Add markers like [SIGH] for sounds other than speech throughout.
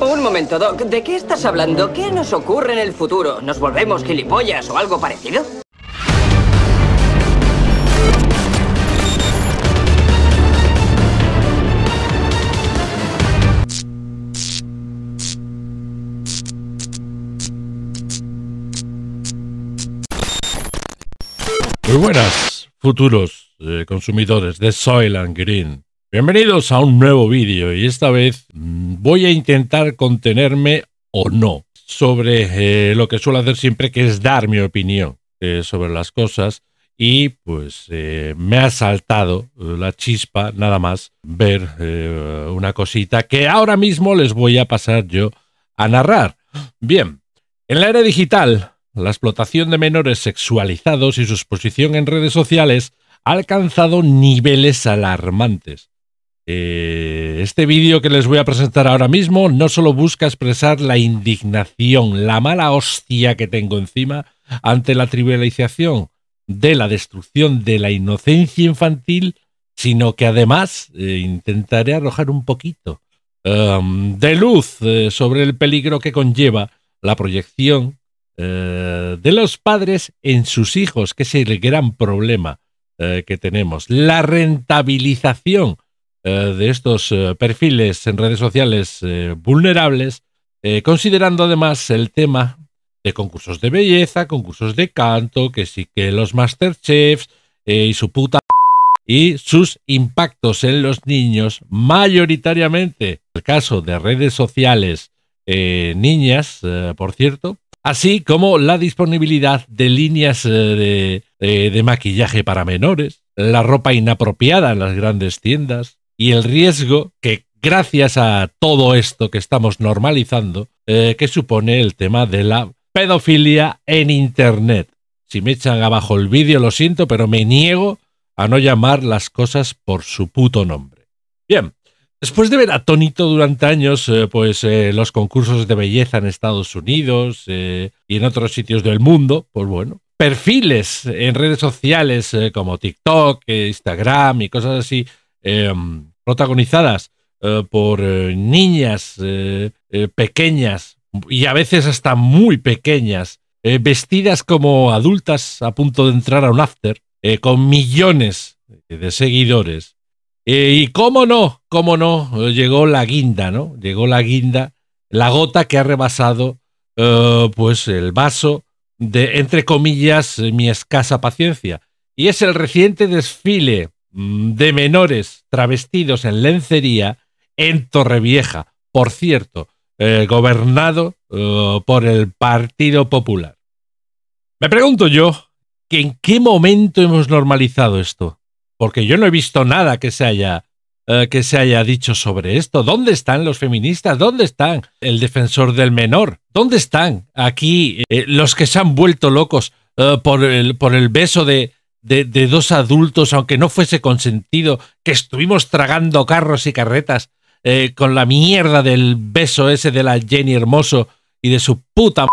Un momento, Doc. ¿De qué estás hablando? ¿Qué nos ocurre en el futuro? ¿Nos volvemos gilipollas o algo parecido? Muy buenas, futuros eh, consumidores de Soil Green. Bienvenidos a un nuevo vídeo y esta vez mm, voy a intentar contenerme o no sobre eh, lo que suelo hacer siempre, que es dar mi opinión eh, sobre las cosas. Y pues me ha saltado la chispa nada más ver una cosita que ahora mismo les voy a pasar yo a narrar. Bien, en la era digital la explotación de menores sexualizados y su exposición en redes sociales ha alcanzado niveles alarmantes. Eh, este vídeo que les voy a presentar ahora mismo no solo busca expresar la indignación, la mala hostia que tengo encima ante la trivialización de la destrucción de la inocencia infantil, sino que además eh, intentaré arrojar un poquito um, de luz eh, sobre el peligro que conlleva la proyección de los padres en sus hijos, que es el gran problema que tenemos. La rentabilización de estos perfiles en redes sociales vulnerables, considerando además el tema de concursos de belleza, concursos de canto, que sí que los Masterchefs y su puta y sus impactos en los niños, mayoritariamente, el caso de redes sociales, niñas, por cierto, así como la disponibilidad de líneas eh, de, maquillaje para menores, la ropa inapropiada en las grandes tiendas y el riesgo que gracias a todo esto que estamos normalizando, eh, que supone el tema de la pedofilia en Internet. Si me echan abajo el vídeo, lo siento, pero me niego a no llamar las cosas por su puto nombre. Bien, Después de ver atónito durante años eh, pues eh, los concursos de belleza en Estados Unidos y en otros sitios del mundo, pues bueno, perfiles en redes sociales como TikTok, Instagram y cosas así, protagonizadas por niñas pequeñas y a veces hasta muy pequeñas, vestidas como adultas a punto de entrar a un after, con millones de seguidores eh, y cómo no, cómo no, llegó la guinda, ¿no? Llegó la guinda, la gota que ha rebasado, eh, pues, el vaso de, entre comillas, mi escasa paciencia. Y es el reciente desfile de menores travestidos en lencería en Torrevieja, por cierto, eh, gobernado por el Partido Popular. Me pregunto yo, ¿en qué momento hemos normalizado esto? porque yo no he visto nada que se haya eh, que se haya dicho sobre esto. ¿Dónde están los feministas? ¿Dónde están el defensor del menor? ¿Dónde están aquí eh, los que se han vuelto locos eh, por, el, por el beso de, de, dos adultos, aunque no fuese consentido, que estuvimos tragando carros y carretas con la mierda del beso ese de la Jenny Hermoso y de su puta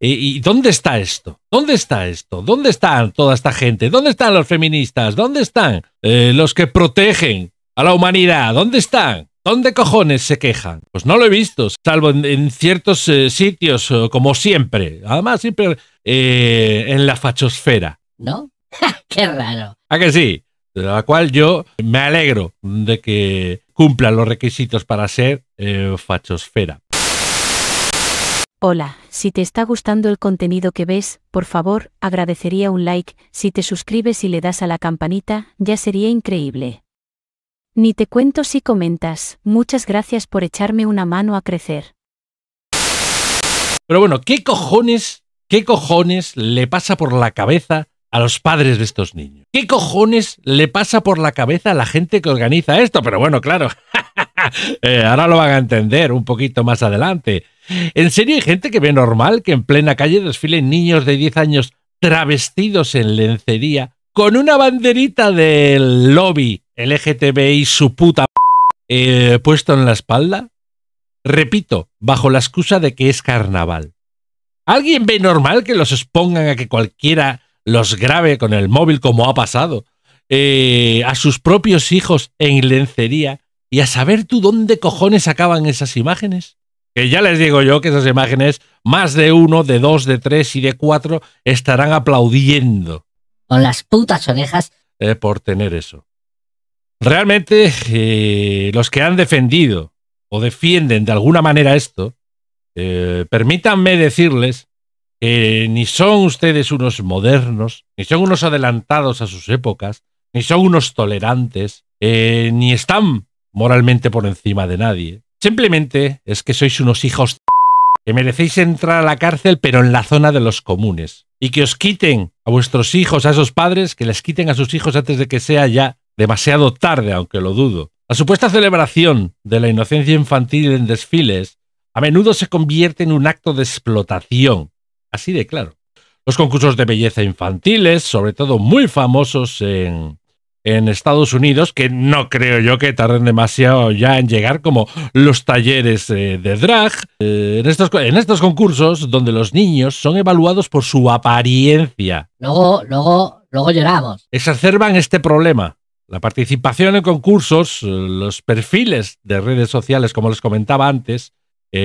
¿Y, dónde está esto? ¿Dónde está esto? ¿Dónde están toda esta gente? ¿Dónde están los feministas? ¿Dónde están eh, los que protegen a la humanidad? ¿Dónde están? ¿Dónde cojones se quejan? Pues no lo he visto, salvo en, ciertos eh, sitios, eh, como siempre. Además, siempre en la fachosfera. ¿No? [LAUGHS] ¡Qué raro! ¿A que sí? De la cual yo me alegro de que cumplan los requisitos para ser fachosfera. Hola, si te está gustando el contenido que ves, por favor, agradecería un like, si te suscribes y le das a la campanita, ya sería increíble. Ni te cuento si comentas, muchas gracias por echarme una mano a crecer. Pero bueno, ¿qué cojones, qué cojones le pasa por la cabeza a los padres de estos niños? ¿Qué cojones le pasa por la cabeza a la gente que organiza esto? Pero bueno, claro, [LAUGHS] eh, ahora lo van a entender un poquito más adelante. ¿En serio hay gente que ve normal que en plena calle desfilen niños de 10 años travestidos en lencería con una banderita del lobby LGTBI su puta eh, puesto en la espalda? Repito, bajo la excusa de que es carnaval. ¿Alguien ve normal que los expongan a que cualquiera los grabe con el móvil como ha pasado? Eh, a sus propios hijos en lencería y a saber tú dónde cojones acaban esas imágenes Que ya les digo yo que esas imágenes, más de uno, de dos, de tres y de cuatro, estarán aplaudiendo. Con las putas orejas. Eh, por tener eso. Realmente, eh, los que han defendido o defienden de alguna manera esto, eh, permítanme decirles que ni son ustedes unos modernos, ni son unos adelantados a sus épocas, ni son unos tolerantes, eh, ni están moralmente por encima de nadie. Simplemente es que sois unos hijos [LAUGHS] que merecéis entrar a la cárcel pero en la zona de los comunes. Y que os quiten a vuestros hijos, a esos padres, que les quiten a sus hijos antes de que sea ya demasiado tarde, aunque lo dudo. La supuesta celebración de la inocencia infantil en desfiles a menudo se convierte en un acto de explotación, así de claro. Los concursos de belleza infantiles, sobre todo muy famosos en, en Estados Unidos, que no creo yo que tarden demasiado ya en llegar, como los talleres eh, de drag. Eh, en, estos, en estos concursos, donde los niños son evaluados por su apariencia. Luego, luego, luego lloramos. Exacerban este problema. La participación en concursos, eh, los perfiles de redes sociales, como les comentaba antes,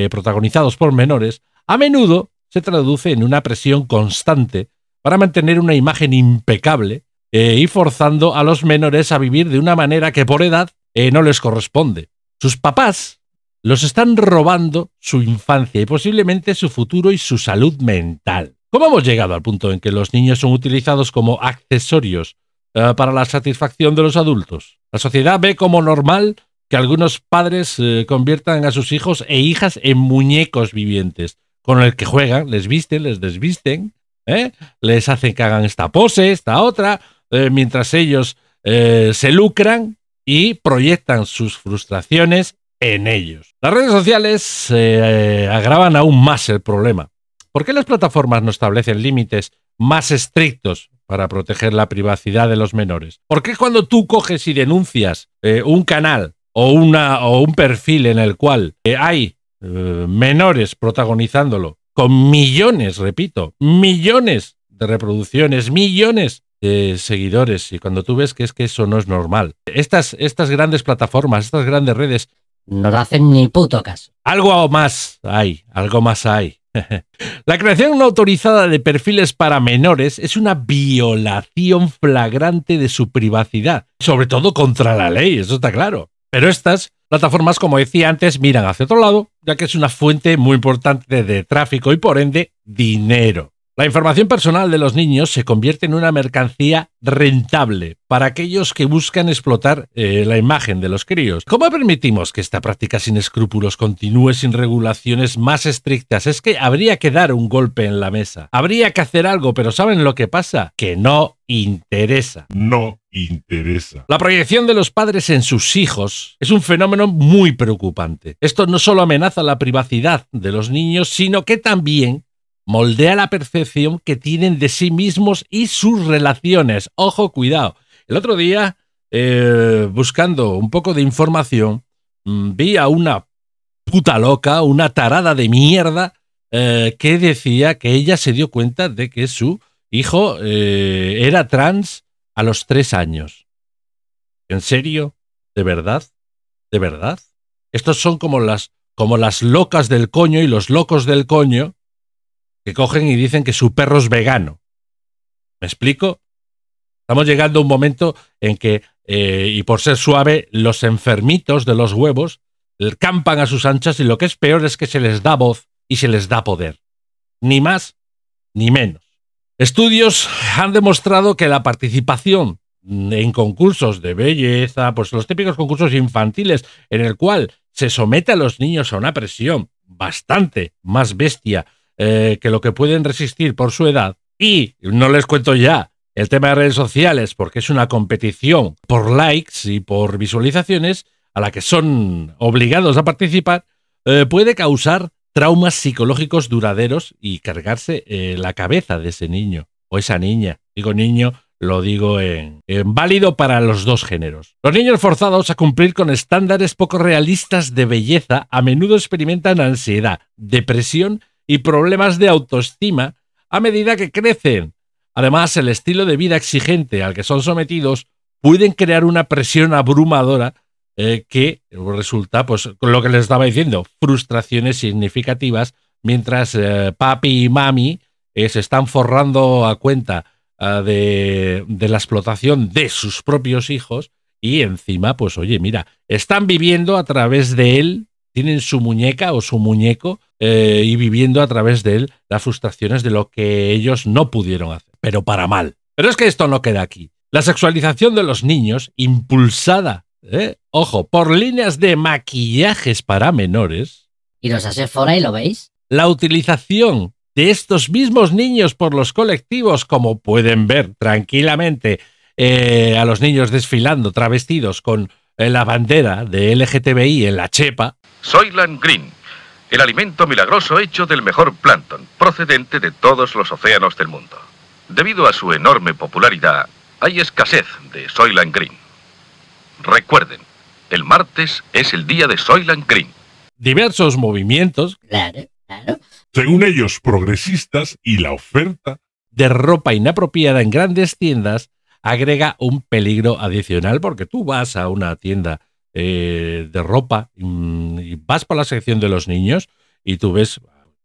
protagonizados por menores, a menudo se traduce en una presión constante para mantener una imagen impecable eh, y forzando a los menores a vivir de una manera que por edad eh, no les corresponde. Sus papás los están robando su infancia y posiblemente su futuro y su salud mental. ¿Cómo hemos llegado al punto en que los niños son utilizados como accesorios eh, para la satisfacción de los adultos? La sociedad ve como normal que algunos padres conviertan a sus hijos e hijas en muñecos vivientes, con el que juegan, les visten, les desvisten, les hacen que hagan esta pose, esta otra, eh, mientras ellos eh, se lucran y proyectan sus frustraciones en ellos. Las redes sociales eh, agravan aún más el problema. ¿Por qué las plataformas no establecen límites más estrictos para proteger la privacidad de los menores? ¿Por qué cuando tú coges y denuncias un canal o, una, o un perfil en el cual hay menores protagonizándolo con millones, repito, millones de reproducciones, millones seguidores y cuando tú ves que es que eso no es normal. Estas, estas grandes plataformas, estas grandes redes... No hacen ni puto caso. Algo más hay, algo más hay. [LAUGHS] La creación no autorizada de perfiles para menores es una violación flagrante de su privacidad, sobre todo contra la ley, eso está claro. Pero estas plataformas, como decía antes, miran hacia otro lado, ya que es una fuente muy importante de tráfico y por ende dinero. La información personal de los niños se convierte en una mercancía rentable para aquellos que buscan explotar eh, la imagen de los críos. ¿Cómo permitimos que esta práctica sin escrúpulos continúe sin regulaciones más estrictas? Es que habría que dar un golpe en la mesa. Habría que hacer algo, pero ¿saben lo que pasa? Que no interesa. No interesa. La proyección de los padres en sus hijos es un fenómeno muy preocupante. Esto no solo amenaza la privacidad de los niños, sino que también moldea la percepción que tienen de sí mismos y sus relaciones. Ojo, cuidado. El otro día, eh, buscando un poco de información, mm, vi a una puta loca, una tarada de mierda, eh, que decía que ella se dio cuenta de que su hijo eh, era trans a los tres años. ¿En serio? ¿De verdad? ¿De verdad? Estos son como las, como las locas del coño y los locos del coño que cogen y dicen que su perro es vegano. ¿Me explico? Estamos llegando a un momento en que, eh, y por ser suave, los enfermitos de los huevos campan a sus anchas y lo que es peor es que se les da voz y se les da poder. Ni más ni menos. Estudios han demostrado que la participación en concursos de belleza, pues los típicos concursos infantiles en el cual se somete a los niños a una presión bastante más bestia eh, que lo que pueden resistir por su edad. Y no les cuento ya el tema de redes sociales, porque es una competición por likes y por visualizaciones a la que son obligados a participar, eh, puede causar traumas psicológicos duraderos y cargarse eh, la cabeza de ese niño o esa niña. Digo niño, lo digo en, en, válido para los dos géneros. Los niños forzados a cumplir con estándares poco realistas de belleza a menudo experimentan ansiedad, depresión y problemas de autoestima a medida que crecen. Además, el estilo de vida exigente al que son sometidos pueden crear una presión abrumadora eh, que resulta, pues, con lo que les estaba diciendo, frustraciones significativas, mientras eh, papi y mami eh, se están forrando a cuenta ah, de, de la explotación de sus propios hijos y encima, pues oye, mira, están viviendo a través de él, tienen su muñeca o su muñeco eh, y viviendo a través de él las frustraciones de lo que ellos no pudieron hacer, pero para mal. Pero es que esto no queda aquí. La sexualización de los niños, impulsada, eh, ojo, por líneas de maquillajes para menores, Iros a Sephora y lo veis. la utilización de estos mismos niños por los colectivos, como pueden ver tranquilamente eh, a los niños desfilando travestidos con eh, la bandera de LGTBI en la chepa, Soylent Green, el alimento milagroso hecho del mejor plancton, procedente de todos los océanos del mundo. Debido a su enorme popularidad, hay escasez de Soylent Green. Recuerden, el martes es el día de Soylent Green. diversos movimientos Claro, claro. Según ellos, progresistas y la oferta de ropa inapropiada en grandes tiendas agrega un peligro adicional porque tú vas a una tienda eh, de ropa mm, y vas por la sección de los niños y tú ves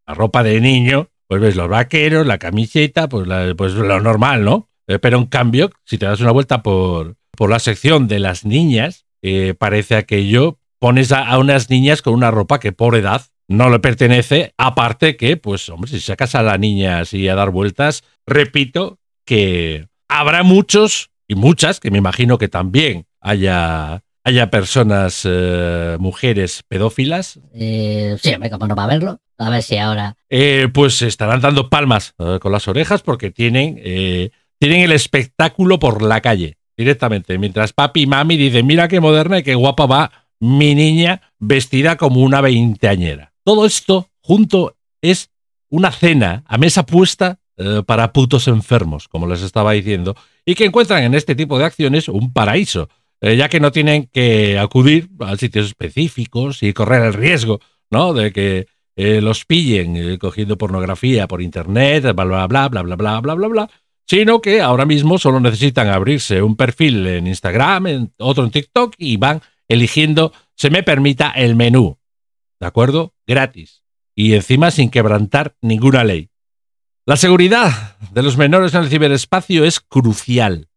la ropa de niño, pues ves los vaqueros, la camiseta, pues, la- pues lo normal, ¿no? Eh, pero en cambio, si te das una vuelta por, por la sección de las niñas, eh, parece aquello, pones a, a unas niñas con una ropa que por edad no le pertenece, aparte que, pues hombre, si sacas a la niña así a dar vueltas, repito que habrá muchos y muchas, que me imagino que también haya, haya personas, eh, mujeres pedófilas, Eh, sí, ¿cómo no va a verlo? A ver si ahora. eh, pues estarán dando palmas eh, con las orejas porque tienen, tienen el espectáculo por la calle directamente. Mientras papi y mami dicen, mira qué moderna y qué guapa va mi niña vestida como una veinteañera. Todo esto junto es una cena a mesa puesta para putos enfermos, como les estaba diciendo, y que encuentran en este tipo de acciones un paraíso, eh, ya que no tienen que acudir a sitios específicos y correr el riesgo, ¿no? De que eh, los pillen eh, cogiendo pornografía por internet, bla, bla, bla, bla, bla, bla, bla, bla, bla, sino que ahora mismo solo necesitan abrirse un perfil en Instagram, en, otro en TikTok y van eligiendo, se me permita, el menú. ¿De acuerdo? Gratis. Y encima sin quebrantar ninguna ley. La seguridad de los menores en el ciberespacio es crucial.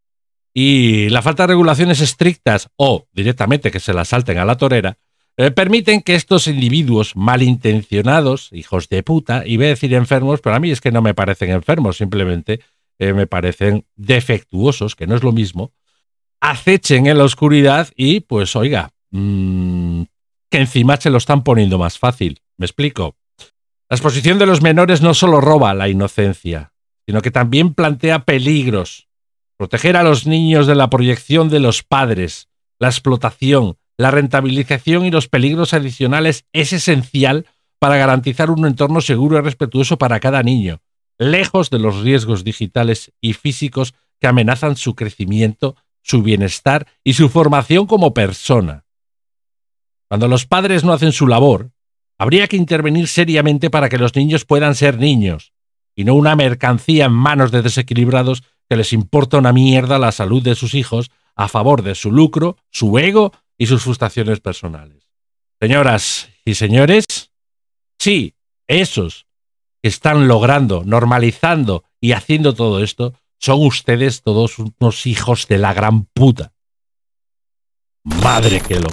Y la falta de regulaciones estrictas o directamente que se las salten a la torera eh, permiten que estos individuos malintencionados, hijos de puta, y voy a decir enfermos, pero a mí es que no me parecen enfermos, simplemente eh, me parecen defectuosos, que no es lo mismo, acechen en la oscuridad y pues oiga, mm, que encima se lo están poniendo más fácil. ¿Me explico? La exposición de los menores no solo roba la inocencia, sino que también plantea peligros. Proteger a los niños de la proyección de los padres, la explotación, la rentabilización y los peligros adicionales es esencial para garantizar un entorno seguro y respetuoso para cada niño, lejos de los riesgos digitales y físicos que amenazan su crecimiento, su bienestar y su formación como persona. Cuando los padres no hacen su labor, habría que intervenir seriamente para que los niños puedan ser niños, y no una mercancía en manos de desequilibrados que les importa una mierda la salud de sus hijos a favor de su lucro, su ego y sus frustraciones personales. Señoras y señores, sí, esos que están logrando, normalizando y haciendo todo esto, son ustedes todos unos hijos de la gran puta. Madre que lo...